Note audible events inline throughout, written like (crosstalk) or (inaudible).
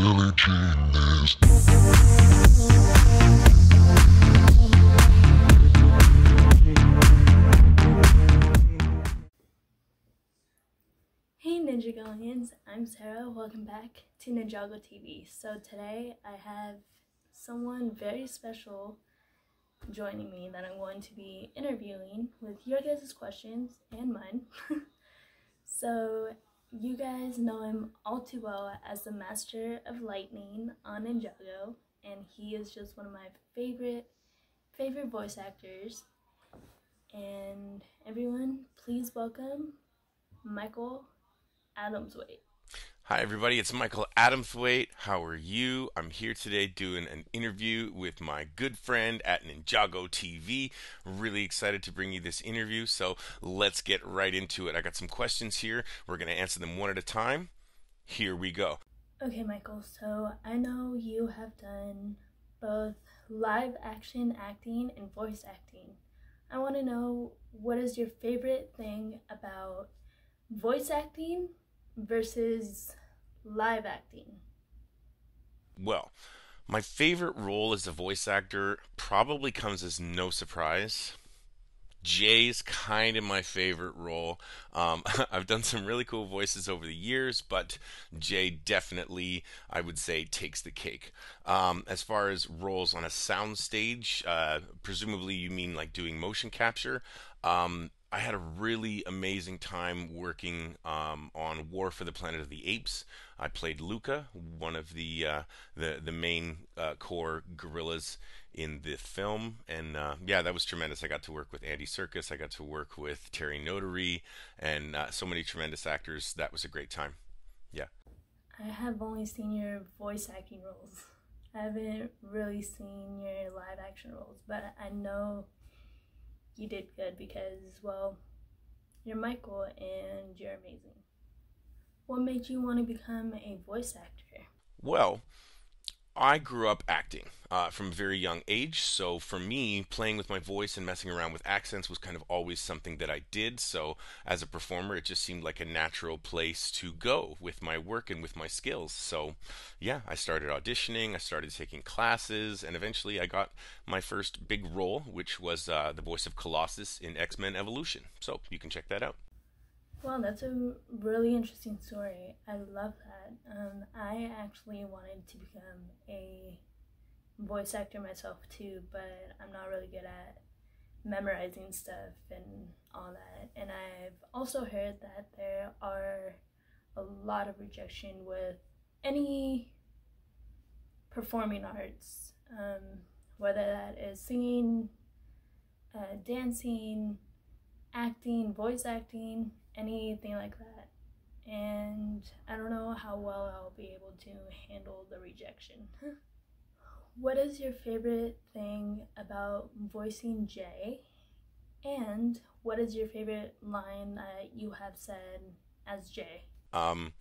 Jean. Hey Ninjagoians, I'm Sara. Welcome back to Ninjago TV. So today I have someone very special joining me that I'm going to be interviewing with your guys' questions and mine. (laughs) so you guys know him all too well as the Master of Lightning on Ninjago, and he is just one of my favorite favorite voice actors. And everyone, please welcome Michael Adamthwaite. Hi, everybody. It's Michael Adamthwaite. How are you? I'm here today doing an interview with my good friend at Ninjago TV. Really excited to bring you this interview. So let's get right into it. I got some questions here. We're going to answer them one at a time. Here we go. Okay, Michael, so I know you have done both live action acting and voice acting. I want to know what is your favorite thing about voice acting versus live acting? Well, my favorite role as a voice actor probably comes as no surprise. Jay's kind of my favorite role. Um, (laughs) I've done some really cool voices over the years, but Jay definitely, I would say, takes the cake. Um, as far as roles on a soundstage, uh, presumably you mean like doing motion capture. Um, I had a really amazing time working um, on War for the Planet of the Apes. I played Luca, one of the uh, the the main uh, core gorillas in the film, and uh, yeah, that was tremendous. I got to work with Andy Serkis, I got to work with Terry Notary, and uh, so many tremendous actors. That was a great time. Yeah. I have only seen your voice acting roles. I haven't really seen your live action roles, but I know you did good because, well, you're Michael and you're amazing. What made you want to become a voice actor? Well, I grew up acting uh, from a very young age, so for me, playing with my voice and messing around with accents was kind of always something that I did. So, as a performer, it just seemed like a natural place to go with my work and with my skills. So, yeah, I started auditioning, I started taking classes, and eventually I got my first big role, which was uh, the voice of Colossus in X Men Evolution. So, you can check that out. Well, that's a really interesting story. I love that. Um, I actually wanted to become a voice actor myself too, but I'm not really good at memorizing stuff and all that. And I've also heard that there are a lot of rejection with any performing arts, um, whether that is singing, uh, dancing, acting, voice acting, anything like that. And I don't know how well I'll be able to handle the rejection. (laughs) what is your favorite thing about voicing Jay? And what is your favorite line that you have said as Jay? Um,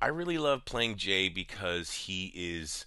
I really love playing Jay because he is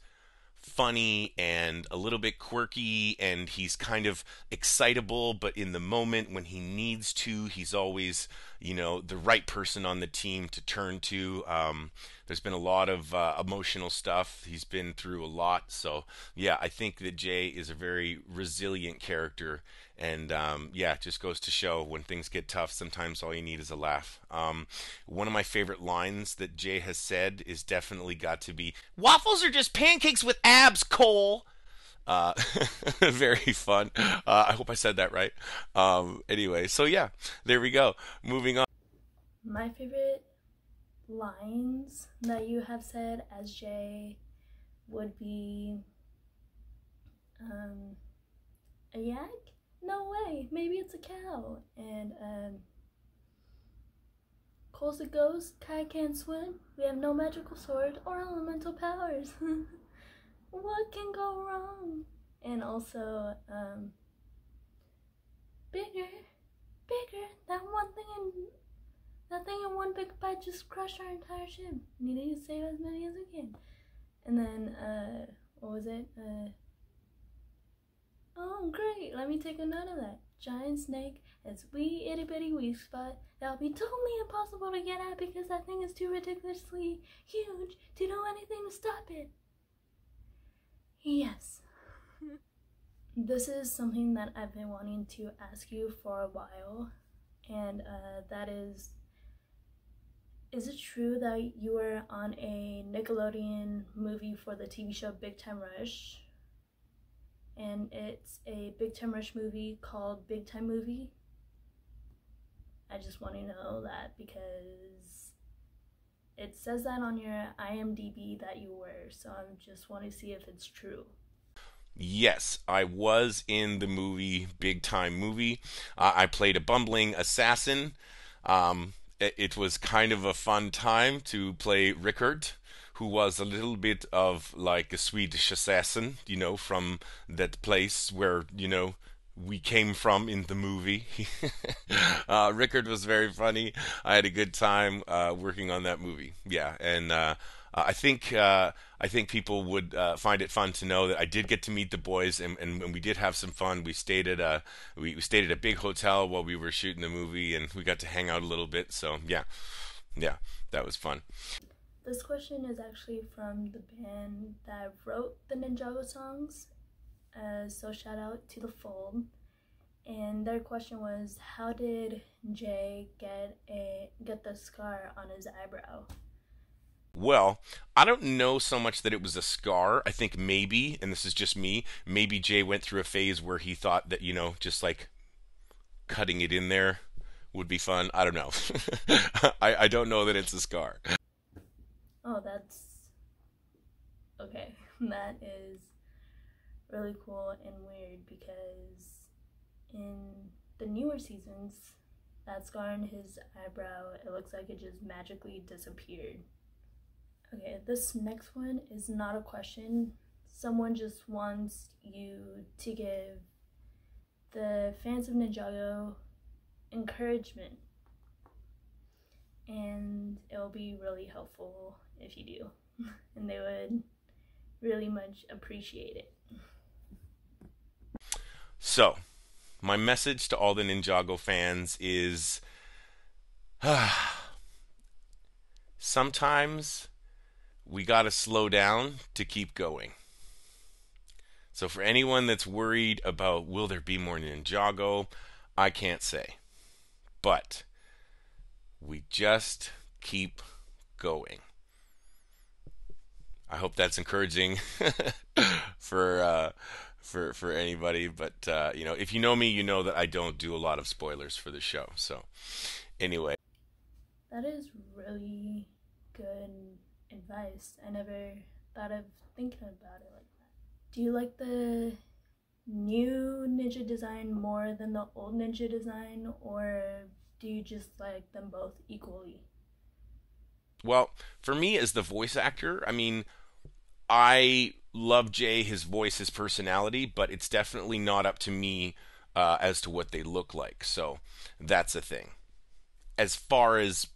funny and a little bit quirky and he's kind of excitable but in the moment when he needs to he's always you know the right person on the team to turn to. Um, there's been a lot of uh, emotional stuff. He's been through a lot. So yeah i think that jay is a very resilient character. And um, yeah it just goes to show when things get tough sometimes all you need is a laugh. Um, one of my favorite lines that jay has said is definitely got to be waffles are just pancakes with abs cole uh, (laughs) very fun. Uh, I hope I said that right. Um, anyway, so yeah, there we go. Moving on. My favorite lines that you have said as Jay would be um, a yak? No way. Maybe it's a cow. And um, Cole's a ghost. Kai can't swim. We have no magical sword or elemental powers. (laughs) what can go wrong? And also, um, bigger, bigger. That one thing in that thing in one big bite just crushed our entire ship. We need to save as many as we can. And then, uh, what was it? Uh, oh, great. Let me take a note of that. giant snake its wee itty bitty wee spot that'll be totally impossible to get at because that thing is too ridiculously huge to do anything to stop it. Yes. (laughs) this is something that I've been wanting to ask you for a while, and uh, that is is it true that you were on a Nickelodeon movie for the TV show Big Time Rush? And it's a Big Time Rush movie called Big Time Movie. I just want to know that because it says that on your IMDb that you were, so I just want to see if it's true. Yes, I was in the movie Big Time Movie. Uh, I played a bumbling assassin. Um, it, it, was kind of a fun time to play Rickard, who was a little bit of like a Swedish assassin, you know, from that place where, you know, we came from in the movie. (laughs) uh, Rickard was very funny. I had a good time uh, working on that movie. Yeah, and uh, I think uh, I think people would uh, find it fun to know that I did get to meet the boys, and, and, we did have some fun. We stayed at a we, we stayed at a big hotel while we were shooting the movie, and we got to hang out a little bit. So yeah, yeah, that was fun. This question is actually from the band that wrote the Ninjago songs, uh, so shout out to the Fold. And their question was, how did Jay get a get the scar on his eyebrow? Well, I don't know so much that it was a scar. I think maybe, and this is just me, maybe Jay went through a phase where he thought that, you know, just like cutting it in there would be fun. I don't know. (laughs) I, I don't know that it's a scar. Oh, that's okay. (laughs) That is really cool and weird because in the newer seasons, that scar on his eyebrow, it looks like it just magically disappeared. Okay, this next one is not a question. Someone just wants you to give the fans of Ninjago encouragement. And it'll be really helpful if you do. (laughs) and they would really much appreciate it. So, my message to all the Ninjago fans is (sighs) sometimes we got to slow down to keep going. So, for anyone that's worried about will there be more Ninjago, I can't say. But we just keep going. I hope that's encouraging (laughs) for uh, for for anybody. But uh, you know, if you know me, you know that I don't do a lot of spoilers for the show. So, anyway, that is really good advice. I never thought of thinking about it like that. Do you like the new ninja design more than the old ninja design, or do you just like them both equally? Well, for me as the voice actor, I mean, I love Jay, his voice, his personality, but it's definitely not up to me uh, as to what they look like. So that's a thing. As far as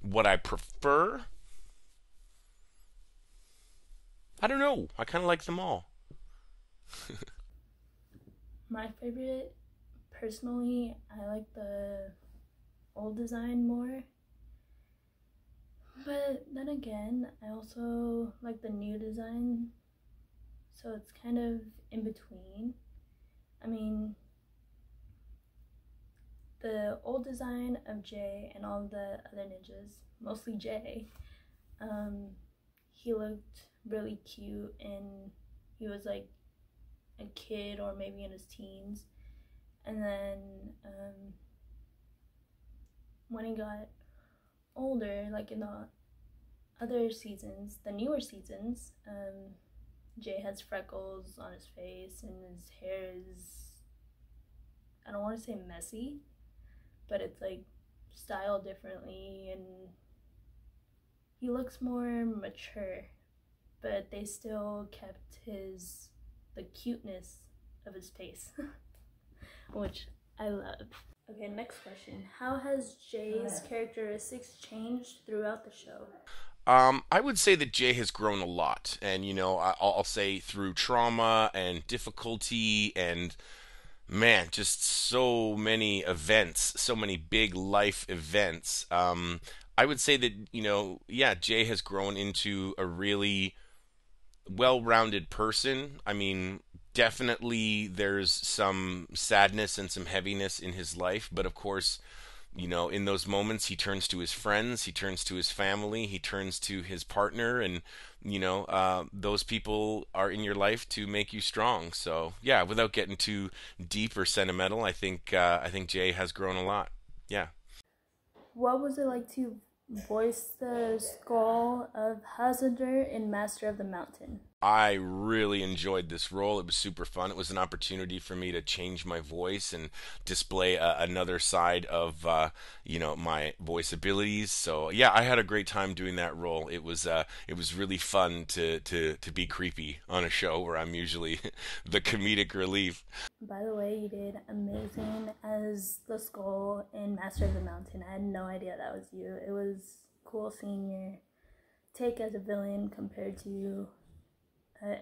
what I prefer, I don't know. I kind of like them all. (laughs) My favorite, personally, I like the old design more. But then again, I also like the new design, so it's kind of in between. I mean, the old design of Jay and all the other ninjas, mostly Jay, um, he looked really cute and he was like a kid or maybe in his teens. And then um, when he got older, like in the other seasons, the newer seasons, um, Jay has freckles on his face and his hair is, I don't want to say messy, but it's like styled differently and he looks more mature, but they still kept his, the cuteness of his face, (laughs) which I love. Okay, next question. How has Jay's characteristics changed throughout the show? Um, I would say that Jay has grown a lot, and you know, I'll, I'll say through trauma and difficulty and Man, just so many events, so many big life events. Um, I would say that, you know, yeah, Jay has grown into a really well-rounded person. I mean, definitely there's some sadness and some heaviness in his life, but of course, you know, in those moments he turns to his friends, he turns to his family, he turns to his partner, and you know, uh, those people are in your life to make you strong. So yeah, without getting too deep or sentimental, I think uh, I think Jay has grown a lot. Yeah. What was it like to voice the skull of Hazza D'ur in Master of the Mountain? I really enjoyed this role. It was super fun. It was an opportunity for me to change my voice and display uh, another side of, uh, you know, my voice abilities. So yeah, I had a great time doing that role. It was uh, it was really fun to to to be creepy on a show where I'm usually (laughs) the comedic relief. By the way, you did amazing as the skull in Master of the Mountain. I had no idea that was you. It was cool seeing your take as a villain compared to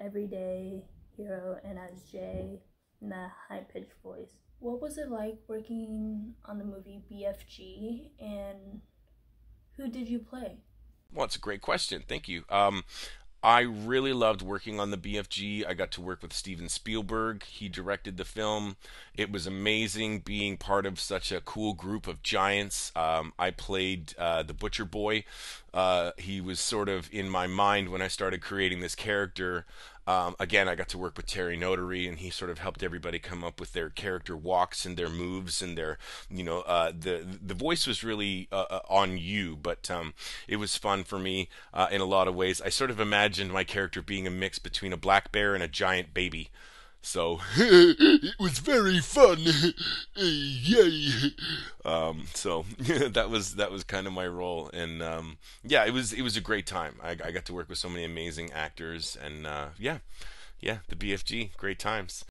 everyday hero and as Jay in that high pitched voice. What was it like working on the movie BFG and who did you play? Well, it's a great question. Thank you. Um, I really loved working on the BFG. I got to work with Steven Spielberg. He directed the film. It was amazing being part of such a cool group of giants. Um, I played uh, the Butcher Boy. Uh, he was sort of in my mind when I started creating this character. Um, again, I got to work with Terry Notary, and he sort of helped everybody come up with their character walks and their moves and their, you know, uh, the the voice was really uh, uh, on you, but um, it was fun for me uh, in a lot of ways. I sort of imagined my character being a mix between a black bear and a giant baby. So (laughs) it was very fun. (laughs) Yay! Um, so (laughs) that was that was kind of my role, and um, yeah, it was it was a great time. I, I got to work with so many amazing actors, and uh, yeah, yeah, the BFG, great times.